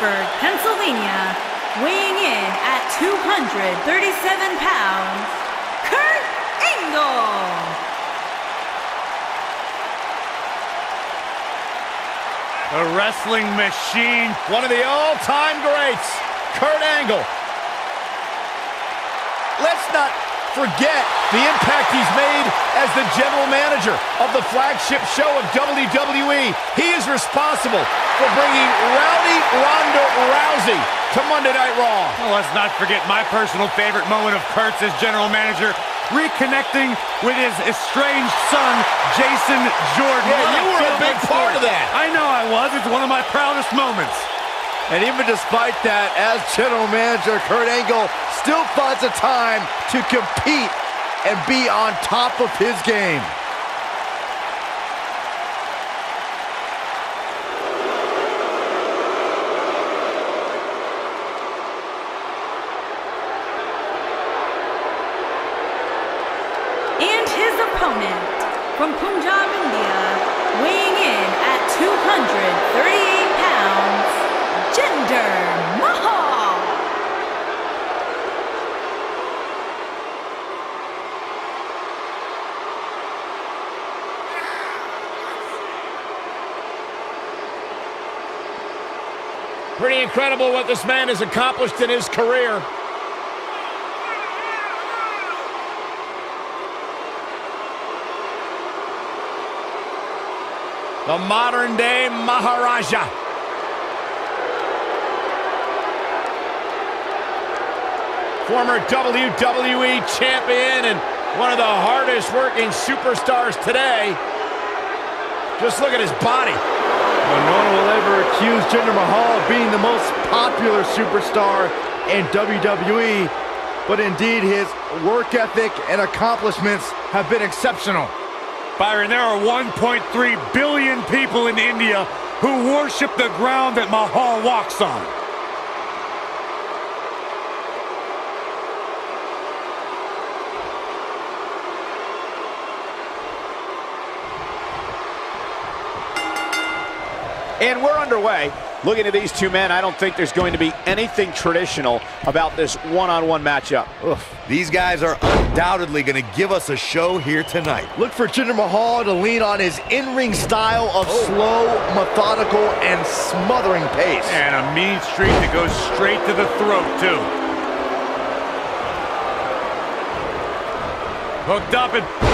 Pittsburgh, Pennsylvania, weighing in at 237 pounds, Kurt Angle. The wrestling machine. One of the all-time greats, Kurt Angle. Let's not forget the impact he's made as the general manager of the flagship show of WWE. He is responsible for bringing Rowdy Ronda Rousey to Monday Night Raw. Well, let's not forget my personal favorite moment of Kurt's as general manager, reconnecting with his estranged son, Jason Jordan. Yeah, you were a big part of that. I know I was. It's one of my proudest moments. And even despite that, as general manager, Kurt Angle still finds the time to compete and be on top of his game. And his opponent from Punjab, India, weighing in at 238 pounds, Jinder Mahal. Pretty incredible what this man has accomplished in his career. The modern day Maharaja. Former WWE champion and one of the hardest working superstars today. Just look at his body. Well, no one will ever accuse Jinder Mahal of being the most popular superstar in WWE, but indeed his work ethic and accomplishments have been exceptional. Byron, there are 1.3 billion people in India who worship the ground that Mahal walks on. And we're underway. Looking at these two men, I don't think there's going to be anything traditional about this one-on-one matchup. These guys are undoubtedly going to give us a show here tonight. Look for Jinder Mahal to lean on his in-ring style of oh. slow, methodical, and smothering pace. And a mean streak that goes straight to the throat, too. Hooked up and...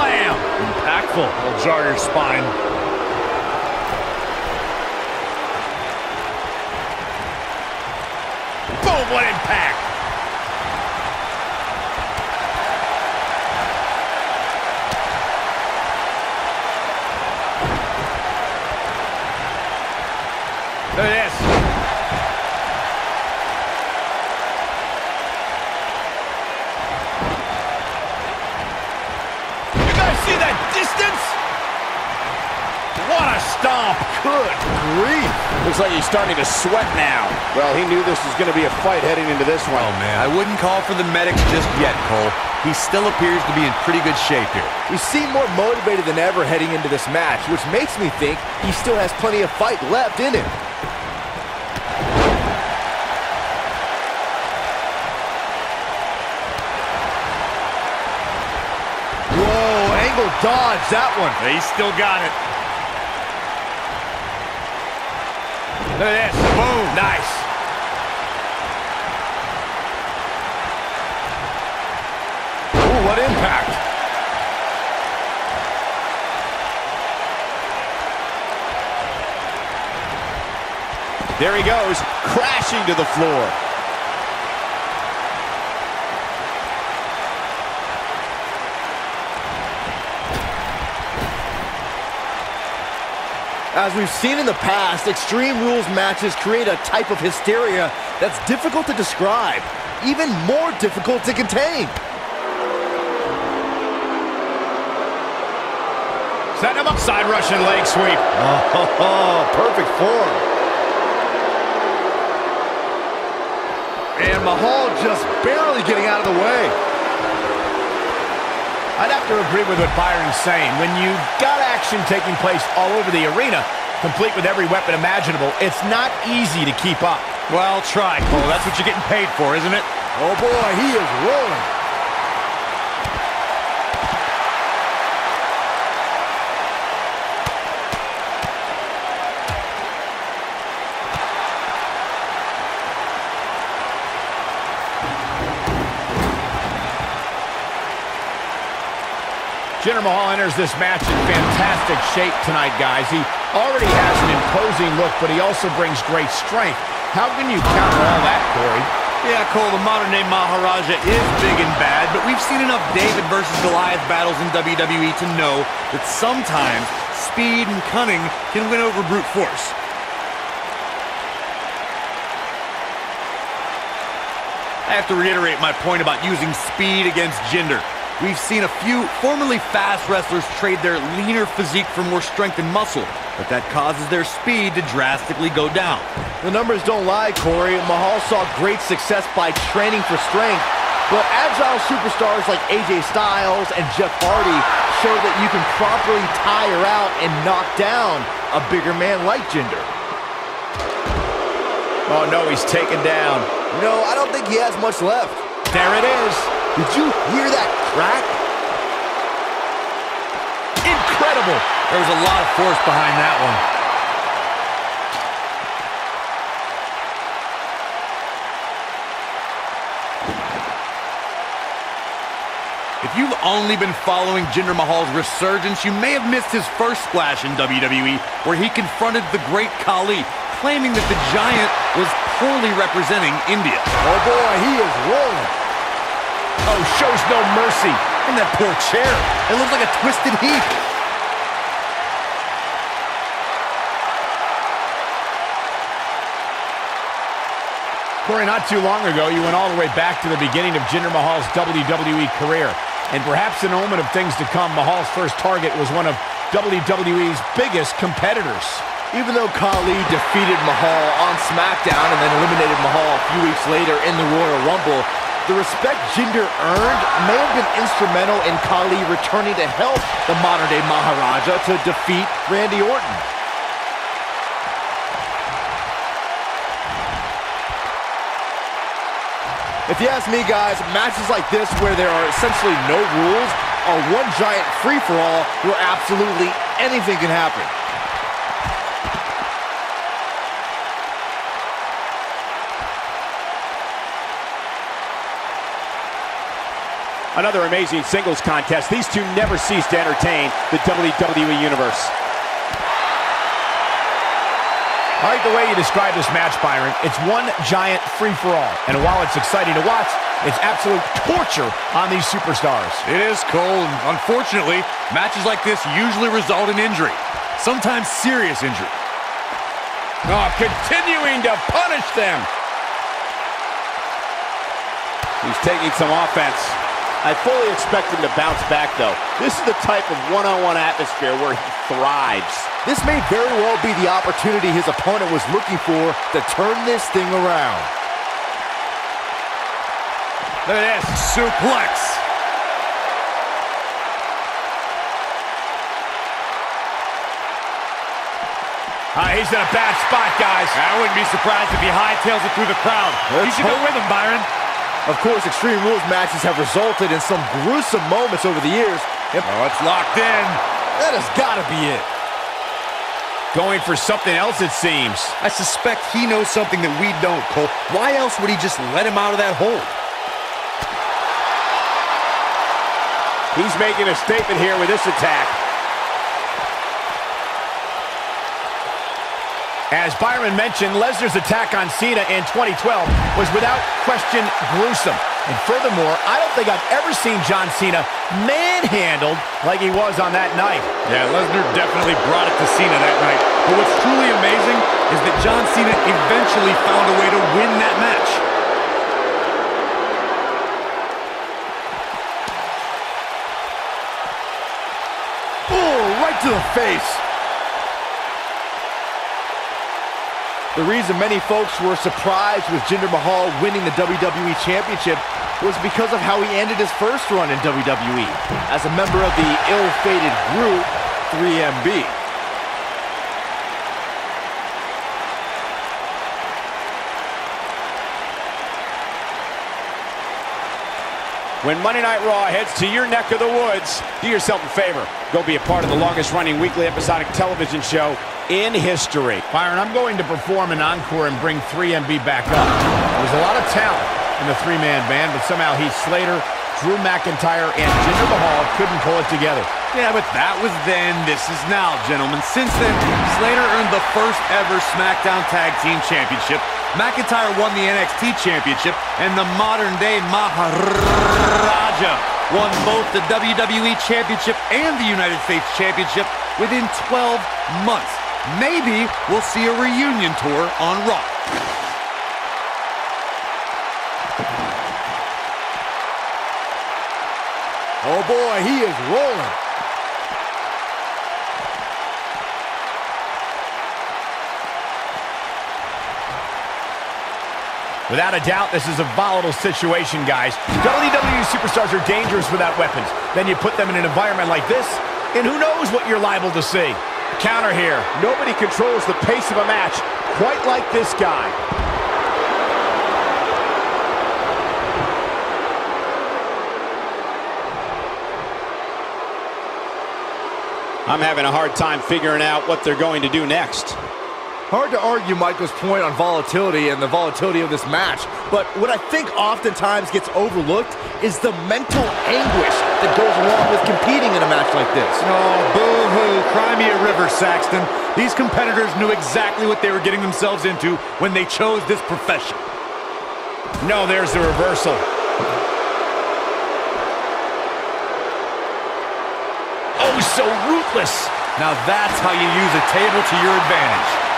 slam! Impactful. Will jar your spine. Boom, what impact! Good grief. Looks like he's starting to sweat now. Well, he knew this was going to be a fight heading into this one. Oh, man, I wouldn't call for the medics just yet, Cole. He still appears to be in pretty good shape here. He seemed more motivated than ever heading into this match, which makes me think he still has plenty of fight left in him. Whoa, Angle dodged that one. He's still got it. Look at this. Boom. Nice. Ooh, what impact. There he goes, crashing to the floor. As we've seen in the past, Extreme Rules matches create a type of hysteria that's difficult to describe, even more difficult to contain. Set him up, side Russian leg sweep. Oh, perfect form. And Mahal just barely getting out of the way. I'd have to agree with what Byron's saying. When you've got action taking place all over the arena, complete with every weapon imaginable, it's not easy to keep up. Well, try, Cole. That's what you're getting paid for, isn't it? Oh boy, he is rolling. Jinder Mahal enters this match in fantastic shape tonight, guys. He already has an imposing look, but he also brings great strength. How can you counter all that, Corey? Yeah, Cole, the modern-day Maharaja is big and bad, but we've seen enough David versus Goliath battles in WWE to know that sometimes speed and cunning can win over brute force. I have to reiterate my point about using speed against Jinder. We've seen a few formerly fast wrestlers trade their leaner physique for more strength and muscle, but that causes their speed to drastically go down. The numbers don't lie, Corey. Mahal saw great success by training for strength, but agile superstars like AJ Styles and Jeff Hardy show that you can properly tire out and knock down a bigger man like Jinder. Oh, no, he's taken down. You know, I don't think he has much left. There it is. Did you hear that crack? Incredible. There was a lot of force behind that one. If you've only been following Jinder Mahal's resurgence, you may have missed his first splash in WWE, where he confronted the great Khali, claiming that the Giant was poorly representing India. Oh boy, he is rolling. Oh, shows no mercy. And that poor chair. It looks like a twisted heap. Corey, not too long ago, you went all the way back to the beginning of Jinder Mahal's WWE career. And perhaps in a moment of things to come, Mahal's first target was one of WWE's biggest competitors. Even though Khali defeated Mahal on SmackDown and then eliminated Mahal a few weeks later in the Royal Rumble, the respect Jinder earned may have been instrumental in Khali returning to help the modern-day Maharaja to defeat Randy Orton. If you ask me, guys, matches like this where there are essentially no rules are one giant free-for-all where absolutely anything can happen. Another amazing singles contest. These two never cease to entertain the WWE Universe. I like the way you describe this match, Byron. It's one giant free-for-all. And while it's exciting to watch, it's absolute torture on these superstars. It is, Cole, and unfortunately, matches like this usually result in injury. Sometimes serious injury. Oh, continuing to punish them. He's taking some offense. I fully expect him to bounce back, though. This is the type of one-on-one -on -one atmosphere where he thrives. This may very well be the opportunity his opponent was looking for to turn this thing around. Look at this, suplex. Uh, he's in a bad spot, guys. I wouldn't be surprised if he hightails it through the crowd. Let's you should hope. go with him, Byron. Of course, Extreme Rules matches have resulted in some gruesome moments over the years. Oh, it's locked in. that has got to be it. Going for something else, it seems. I suspect he knows something that we don't, Cole. Why else would he just let him out of that hole? He's making a statement here with this attack. As Byron mentioned, Lesnar's attack on Cena in 2012 was without question gruesome. And furthermore, I don't think I've ever seen John Cena manhandled like he was on that night. Yeah, Lesnar definitely brought it to Cena that night. But what's truly amazing is that John Cena eventually found a way to win that match. Oh, right to the face. The reason many folks were surprised with Jinder Mahal winning the WWE Championship was because of how he ended his first run in WWE as a member of the ill-fated group 3MB. When Monday Night Raw heads to your neck of the woods, do yourself a favor. Go be a part of the longest running weekly episodic television show in history. Byron, I'm going to perform an encore and bring 3MB back up. There's a lot of talent in the three-man band, but somehow Heath Slater, Drew McIntyre, and Jinder Mahal couldn't pull it together. Yeah, but that was then, this is now, gentlemen. Since then, Slater earned the first ever SmackDown Tag Team Championship. McIntyre won the NXT Championship, and the modern-day Maharaja won both the WWE Championship and the United States Championship within 12 months. Maybe we'll see a reunion tour on Raw. Oh boy, he is rolling. Without a doubt, this is a volatile situation, guys. WWE superstars are dangerous without weapons. Then you put them in an environment like this, and who knows what you're liable to see. Counter here. Nobody controls the pace of a match quite like this guy. I'm having a hard time figuring out what they're going to do next. Hard to argue Michael's point on volatility and the volatility of this match, but what I think oftentimes gets overlooked is the mental anguish that goes along with competing in a match like this. Oh, boo-hoo. Cry me a river, Saxton. These competitors knew exactly what they were getting themselves into when they chose this profession. No, there's the reversal. Oh, so ruthless. Now that's how you use a table to your advantage.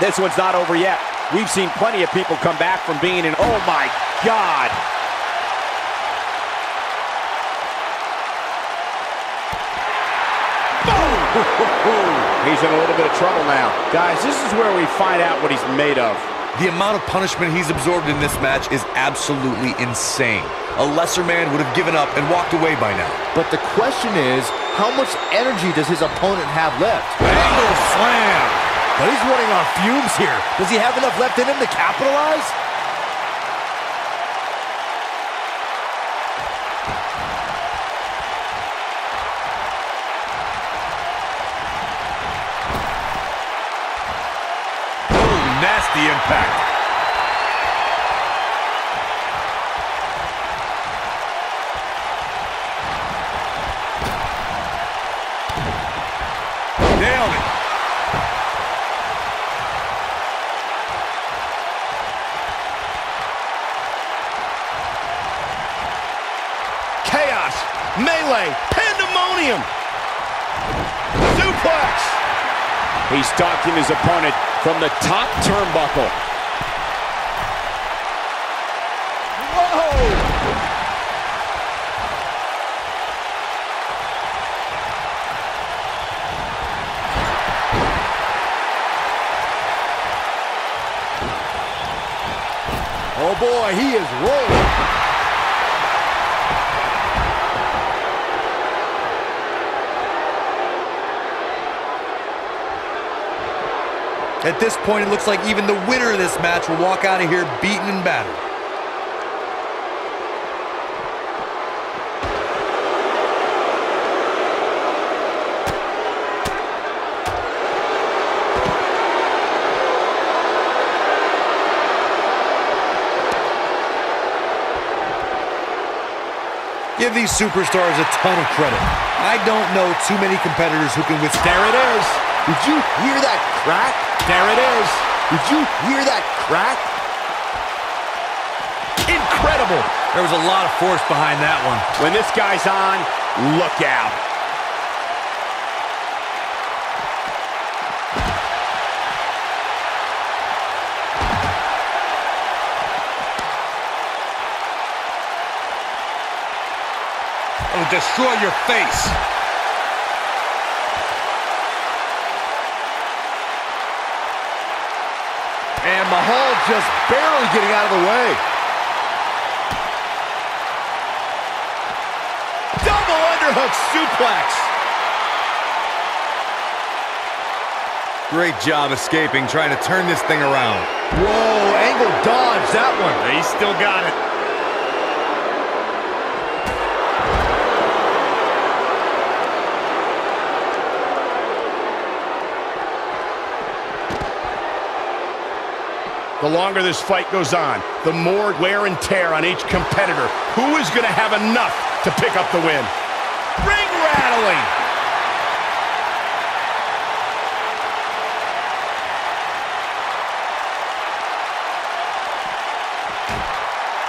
This one's not over yet. We've seen plenty of people come back from being in, oh my God. He's in a little bit of trouble now. Guys, this is where we find out what he's made of. The amount of punishment he's absorbed in this match is absolutely insane. A lesser man would have given up and walked away by now. But the question is, how much energy does his opponent have left? Angle slam! But he's running on fumes here. Does he have enough left in him to capitalize? Nasty impact. He's stalking his opponent from the top turnbuckle. Oh boy, he is rolling. At this point, it looks like even the winner of this match will walk out of here beaten and battered. Give these superstars a ton of credit. I don't know too many competitors who can withstand. There it is. Did you hear that crack? There it is. Did you hear that crack? Incredible. There was a lot of force behind that one. When this guy's on, look out. It'll destroy your face. Mahal just barely getting out of the way. Double underhook suplex. Great job escaping, trying to turn this thing around. Whoa, Angle dodged that one. He still got it. The longer this fight goes on, the more wear and tear on each competitor. Who is going to have enough to pick up the win? Ring rattling.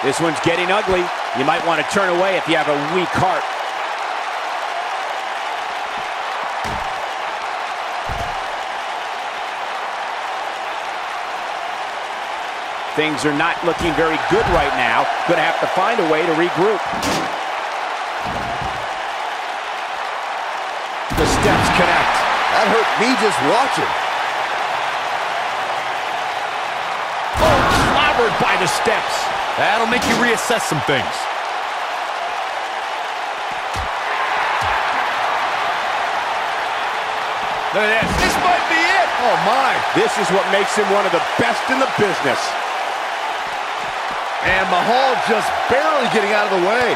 This one's getting ugly. You might want to turn away if you have a weak heart. Things are not looking very good right now. Going to have to find a way to regroup. The steps connect. That hurt me just watching. Oh, clobbered by the steps. That'll make you reassess some things. Look at this. This might be it. Oh, my. This is what makes him one of the best in the business. And Mahal just barely getting out of the way.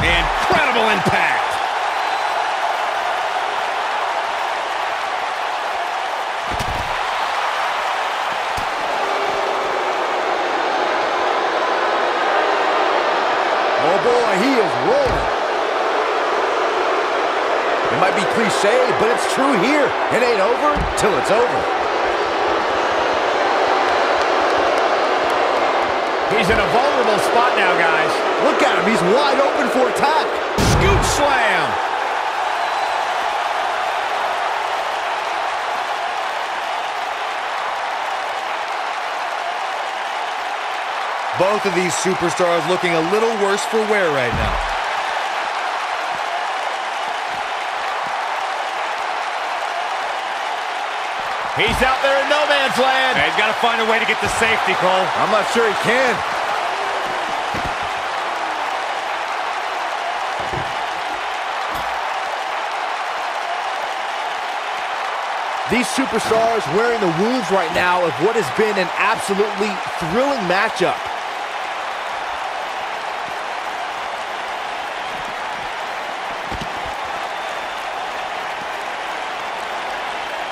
Incredible impact. Oh, boy, he is rolling. It might be cliche, but it's true here. It ain't over till it's over. He's in a vulnerable spot now, guys. Look at him. He's wide open for attack. Scoop slam. Both of these superstars looking a little worse for wear right now. He's out there in no man's land. He's got to find a way to get to safety, Cole. I'm not sure he can. These superstars wearing the wounds right now of what has been an absolutely thrilling matchup.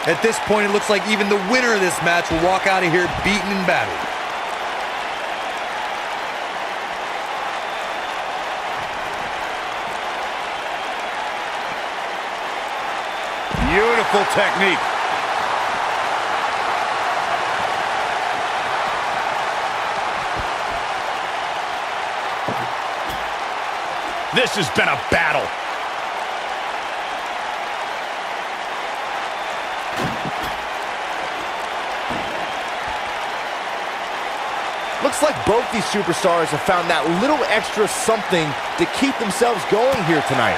At this point, it looks like even the winner of this match will walk out of here beaten and battered. Beautiful technique. This has been a battle. Looks like both these superstars have found that little extra something to keep themselves going here tonight.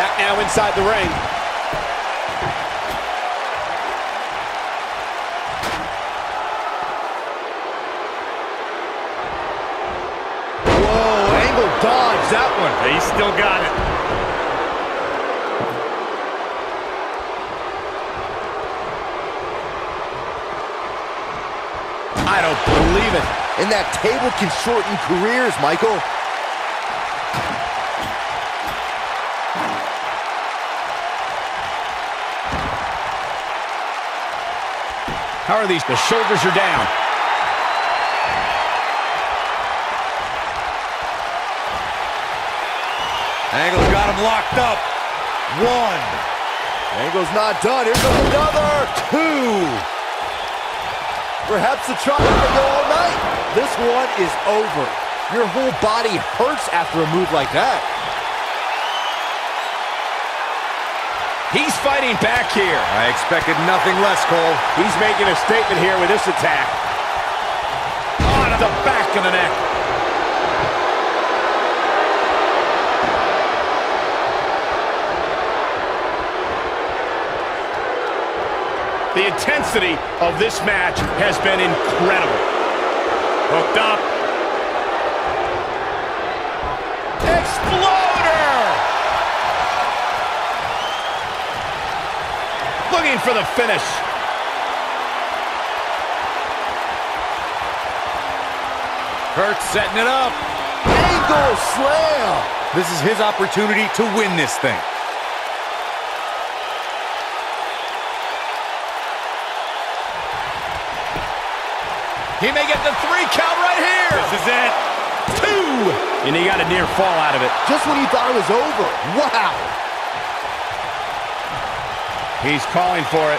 Back now inside the ring. Whoa, Angle dodged that one. He still got it. I don't believe it. And that table can shorten careers, Michael. How are these? The shoulders are down. Angle's got him locked up. One. Angle's not done. Here comes another. Two. Perhaps the trial may go all night. This one is over. Your whole body hurts after a move like that. He's fighting back here. I expected nothing less, Cole. He's making a statement here with this attack. On oh, the back of the neck. The intensity of this match has been incredible. Hooked up. Exploder! Looking for the finish. Kurt setting it up. Angle slam. This is his opportunity to win this thing. He may get the three count right here. This is it. Two. And he got a near fall out of it. Just when you thought it was over. Wow. He's calling for it.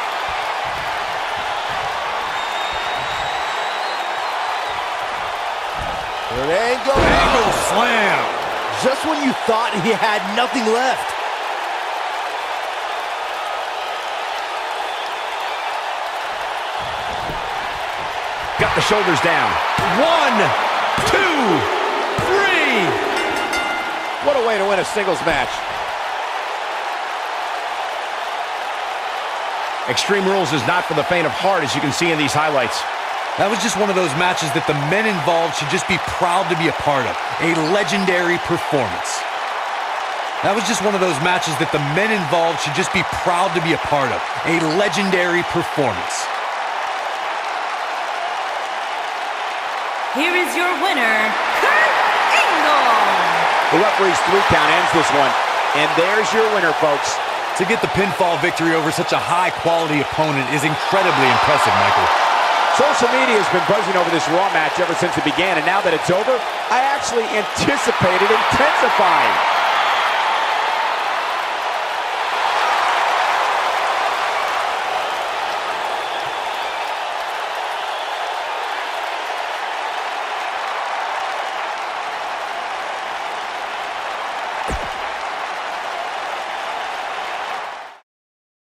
Kurt Angle. Angle slam. Just when you thought he had nothing left. The shoulders down. One, two, three. What a way to win a singles match. Extreme Rules is not for the faint of heart, as you can see in these highlights. That was just one of those matches that the men involved should just be proud to be a part of. A legendary performance. That was just one of those matches that the men involved should just be proud to be a part of. A legendary performance. Here is your winner, Kurt Angle. The referee's three count ends this one. And there's your winner, folks. To get the pinfall victory over such a high-quality opponent is incredibly impressive, Michael. Social media has been buzzing over this Raw match ever since it began, and now that it's over, I actually anticipate it intensifying.